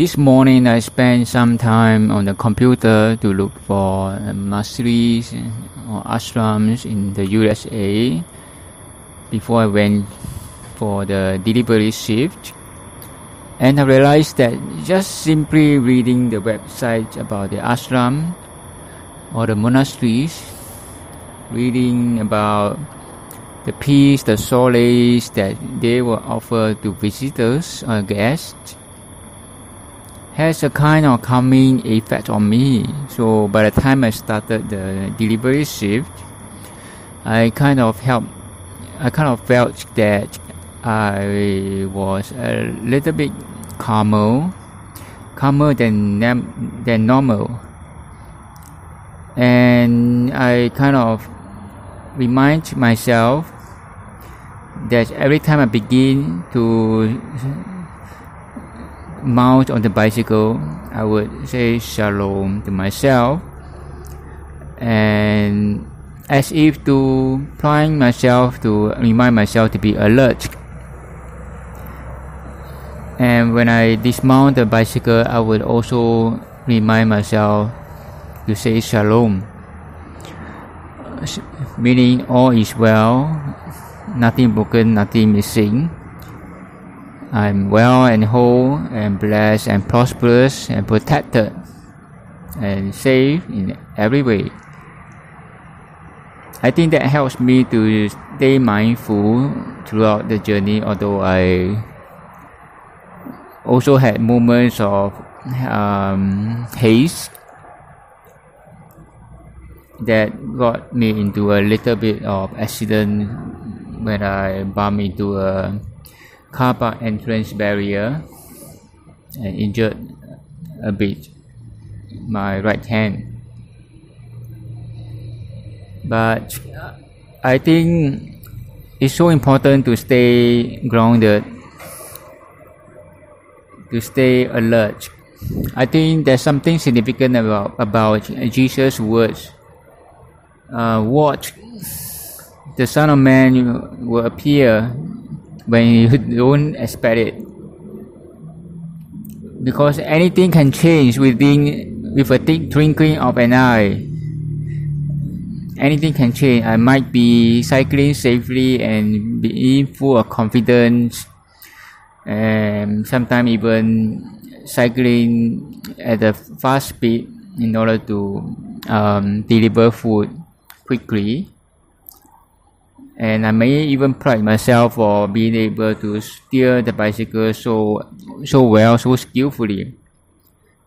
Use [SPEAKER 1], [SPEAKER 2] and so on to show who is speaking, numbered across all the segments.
[SPEAKER 1] this morning I spent some time on the computer to look for uh, monasteries or ashrams in the USA before I went for the delivery shift. And I realized that just simply reading the website about the ashram or the monasteries, reading about the peace, the solace that they will offer to visitors or guests, has a kind of calming effect on me. So by the time I started the delivery shift, I kind of helped. I kind of felt that I was a little bit calmer, calmer than than normal, and I kind of remind myself that every time I begin to mount on the bicycle, I would say shalom to myself and as if to prime myself to remind myself to be alert. And when I dismount the bicycle, I would also remind myself to say shalom, meaning all is well, nothing broken, nothing missing. I'm well and whole and blessed and prosperous and protected and safe in every way. I think that helps me to stay mindful throughout the journey, although I also had moments of um, haste that got me into a little bit of accident when I bumped into a car park entrance barrier and injured a bit my right hand. But I think it's so important to stay grounded, to stay alert. I think there's something significant about about Jesus' words. Uh, watch, the Son of Man will appear when you don't expect it. Because anything can change within with a twinkling of an eye. Anything can change. I might be cycling safely and being full of confidence and sometimes even cycling at a fast speed in order to um, deliver food quickly and I may even pride myself for being able to steer the bicycle so so well, so skillfully.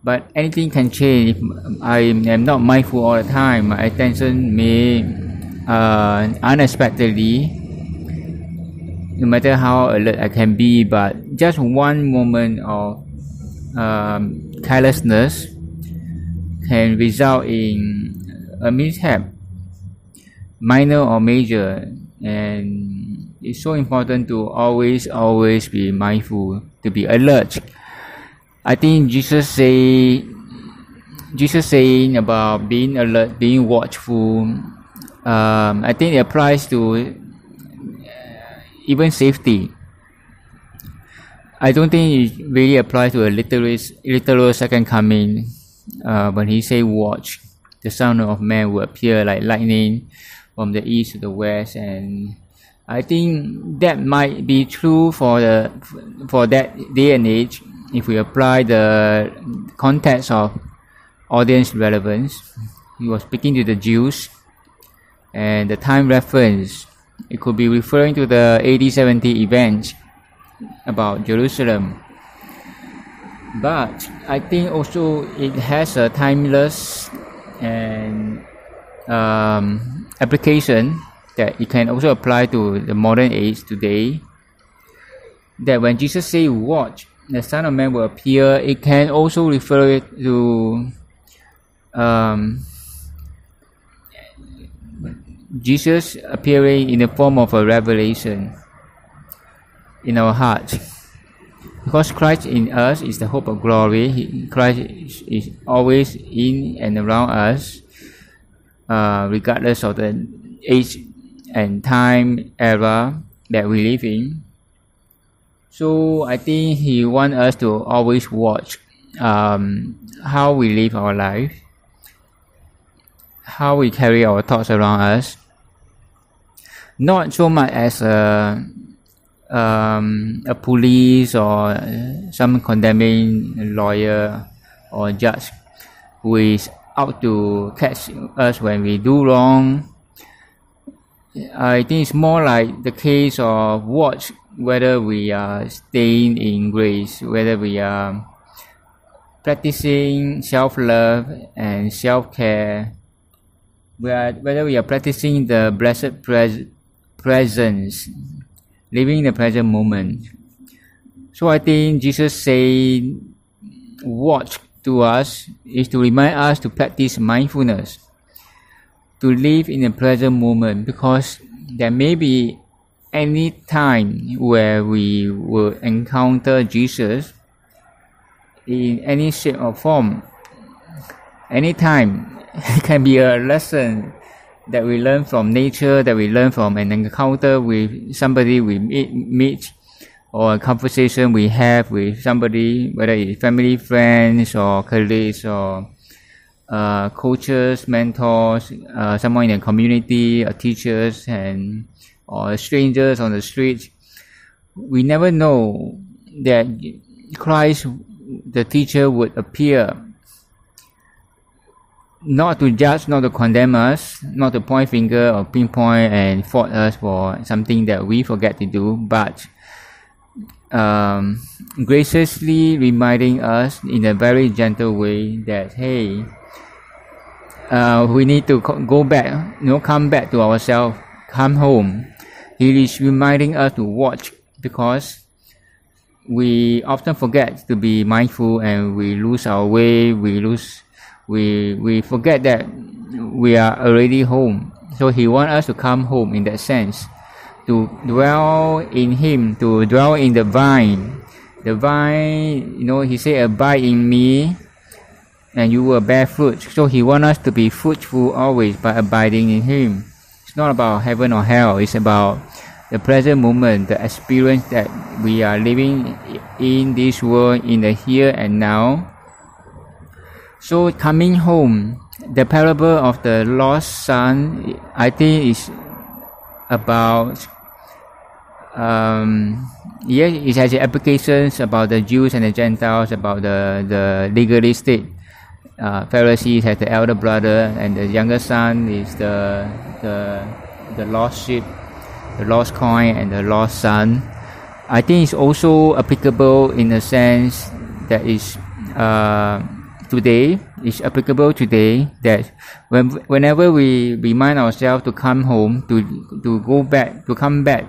[SPEAKER 1] But anything can change if I am not mindful all the time. My attention may uh, unexpectedly, no matter how alert I can be, but just one moment of um, carelessness can result in a mishap, minor or major and it's so important to always always be mindful to be alert. I think jesus say jesus saying about being alert being watchful um, i think it applies to even safety. I don't think it really applies to a literal literal second coming uh, when he say watch the son of man will appear like lightning from the east to the west and I think that might be true for the for that day and age if we apply the context of audience relevance. He was speaking to the Jews and the time reference it could be referring to the AD 70 event about Jerusalem. But I think also it has a timeless and um, application that it can also apply to the modern age today. That when Jesus say watch, the Son of Man will appear, it can also refer to um, Jesus appearing in the form of a revelation in our heart. Because Christ in us is the hope of glory, he, Christ is, is always in and around us uh, regardless of the age and time era that we live in. So I think he wants us to always watch um, how we live our life, how we carry our thoughts around us. Not so much as a um, a police or some condemning lawyer or judge who is out to catch us when we do wrong. I think it's more like the case of watch whether we are staying in grace, whether we are practicing self-love and self-care, whether we are practicing the blessed pres- presence, living the present moment. So I think Jesus said, watch to us is to remind us to practice mindfulness, to live in the present moment, because there may be any time where we will encounter Jesus in any shape or form. Anytime it can be a lesson that we learn from nature, that we learn from an encounter with somebody we meet, meet or a conversation we have with somebody, whether it's family, friends, or colleagues, or uh, coaches, mentors, uh, someone in the community, or teachers, and or strangers on the street. We never know that Christ, the teacher, would appear not to judge, not to condemn us, not to point finger or pinpoint and fault us for something that we forget to do, but um, graciously reminding us in a very gentle way that hey, uh, we need to go back, you know, come back to ourselves, come home. He is reminding us to watch because we often forget to be mindful and we lose our way. We lose, we we forget that we are already home. So he wants us to come home in that sense to dwell in him, to dwell in the vine. The vine, you know, he said, abide in me and you will bear fruit. So he wants us to be fruitful always by abiding in him. It's not about heaven or hell, it's about the present moment, the experience that we are living in this world in the here and now. So coming home, the parable of the lost son, I think is about um, yeah, it has applications about the Jews and the Gentiles, about the, the legalistic uh, Pharisees has the elder brother, and the younger son is the, the, the lost sheep, the lost coin, and the lost son. I think it's also applicable in the sense that is uh, today is applicable today that when whenever we remind ourselves to come home to to go back to come back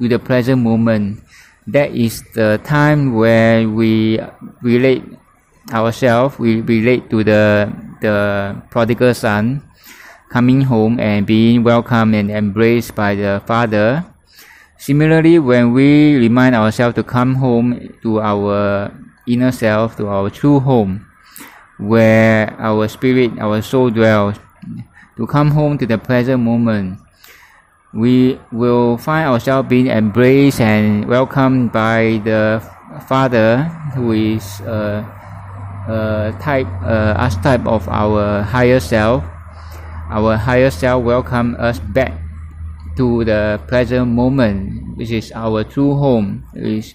[SPEAKER 1] to the present moment. That is the time where we relate ourselves, we relate to the the prodigal son coming home and being welcomed and embraced by the father. Similarly, when we remind ourselves to come home to our inner self, to our true home, where our spirit, our soul dwells, to come home to the present moment, we will find ourselves being embraced and welcomed by the Father, who is a, a type, a archetype of our higher self. Our higher self welcome us back to the present moment, which is our true home. Is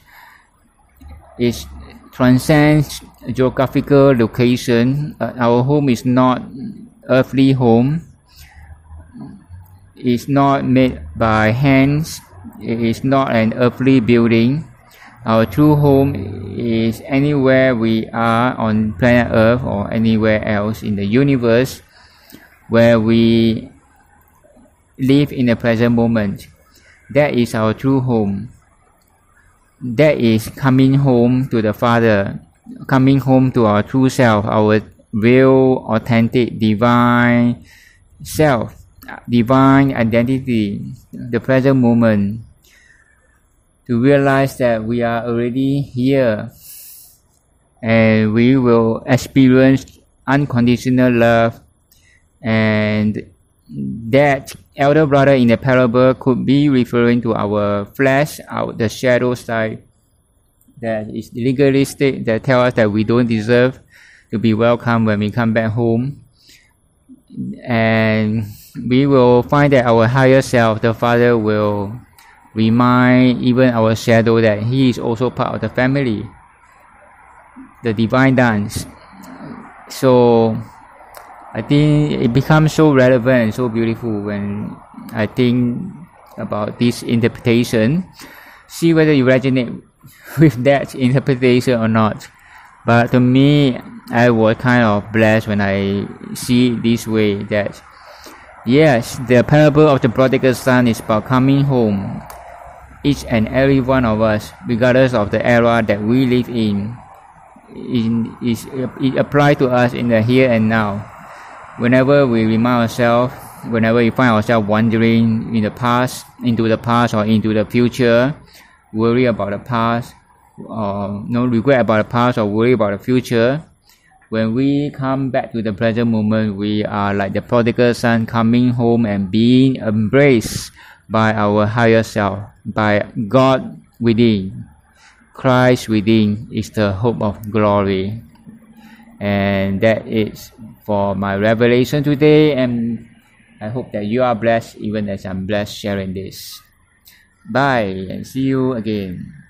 [SPEAKER 1] is transcends geographical location. Uh, our home is not earthly home is not made by hands. It is not an earthly building. Our true home is anywhere we are on planet Earth or anywhere else in the universe where we live in the present moment. That is our true home. That is coming home to the Father, coming home to our true self, our real, authentic, divine self divine identity, the present moment, to realize that we are already here and we will experience unconditional love and that elder brother in the parable could be referring to our flesh, our the shadow side that is legalistic that tell us that we don't deserve to be welcome when we come back home. And we will find that our higher self, the Father, will remind even our shadow that he is also part of the family, the divine dance. So I think it becomes so relevant and so beautiful when I think about this interpretation. See whether you resonate with that interpretation or not. But to me, I was kind of blessed when I see it this way that yes, the parable of the prodigal son is about coming home. Each and every one of us, regardless of the era that we live in, in is it applies to us in the here and now. Whenever we remind ourselves, whenever we find ourselves wandering in the past, into the past or into the future, worry about the past, or no regret about the past or worry about the future. When we come back to the present moment, we are like the prodigal son coming home and being embraced by our higher self, by God within. Christ within is the hope of glory. And that is for my revelation today. And I hope that you are blessed, even as I'm blessed sharing this. Bye and see you again.